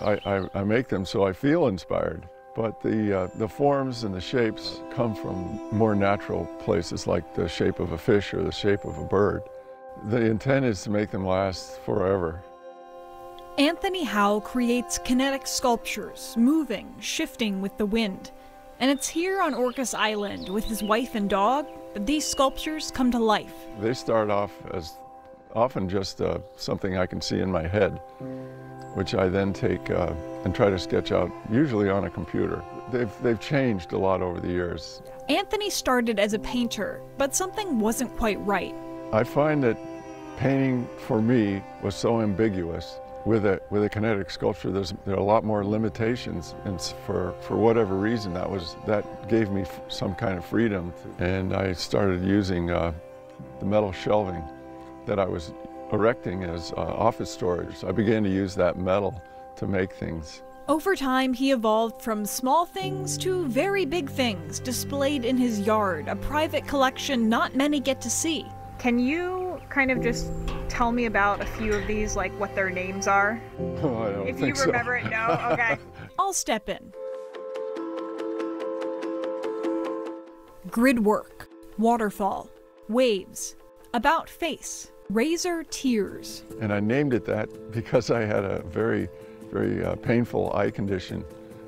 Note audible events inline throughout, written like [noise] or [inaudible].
I, I, I make them so I feel inspired. But the, uh, the forms and the shapes come from more natural places like the shape of a fish or the shape of a bird. The intent is to make them last forever. Anthony Howe creates kinetic sculptures, moving, shifting with the wind. And it's here on Orcas Island with his wife and dog that these sculptures come to life. They start off as often just uh, something I can see in my head, which I then take uh, and try to sketch out, usually on a computer. They've, they've changed a lot over the years. Anthony started as a painter, but something wasn't quite right. I find that painting for me was so ambiguous. With a, with a kinetic sculpture, there's, there are a lot more limitations, and for, for whatever reason, that, was, that gave me some kind of freedom. And I started using uh, the metal shelving that I was erecting as uh, office storage. I began to use that metal to make things. Over time, he evolved from small things to very big things displayed in his yard, a private collection not many get to see. Can you kind of just tell me about a few of these, like what their names are? [laughs] Oh, I don't if think you remember so. it, no? Okay. [laughs] I'll step in. Grid work, waterfall, waves, about face, razor tears. And I named it that [laughs] because I had a very, very uh, painful eye condition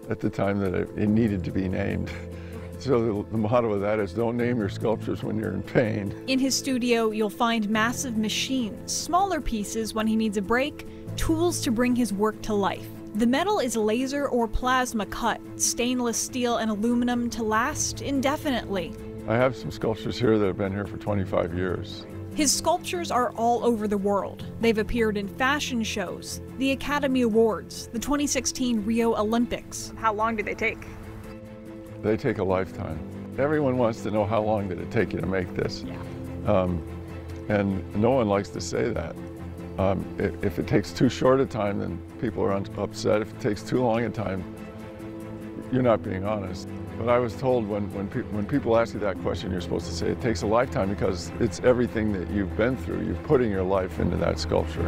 at the time that it, it needed to be named. [laughs] So the, the motto of that is don't name your sculptures when you're in pain. In his studio, you'll find massive machines, smaller pieces when he needs a break, tools to bring his work to life. The metal is laser or plasma cut, stainless steel and aluminum to last indefinitely. I have some sculptures here that have been here for 25 years. His sculptures are all over the world. They've appeared in fashion shows, the Academy Awards, the 2016 Rio Olympics. How long do they take? They take a lifetime. Everyone wants to know how long did it take you to make this? Um, and no one likes to say that. Um, if, if it takes too short a time, then people are un- upset. If it takes too long a time, you're not being honest. But I was told when, when, pe- when people ask you that question, you're supposed to say it takes a lifetime because it's everything that you've been through. You're putting your life into that sculpture.